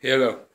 Hello.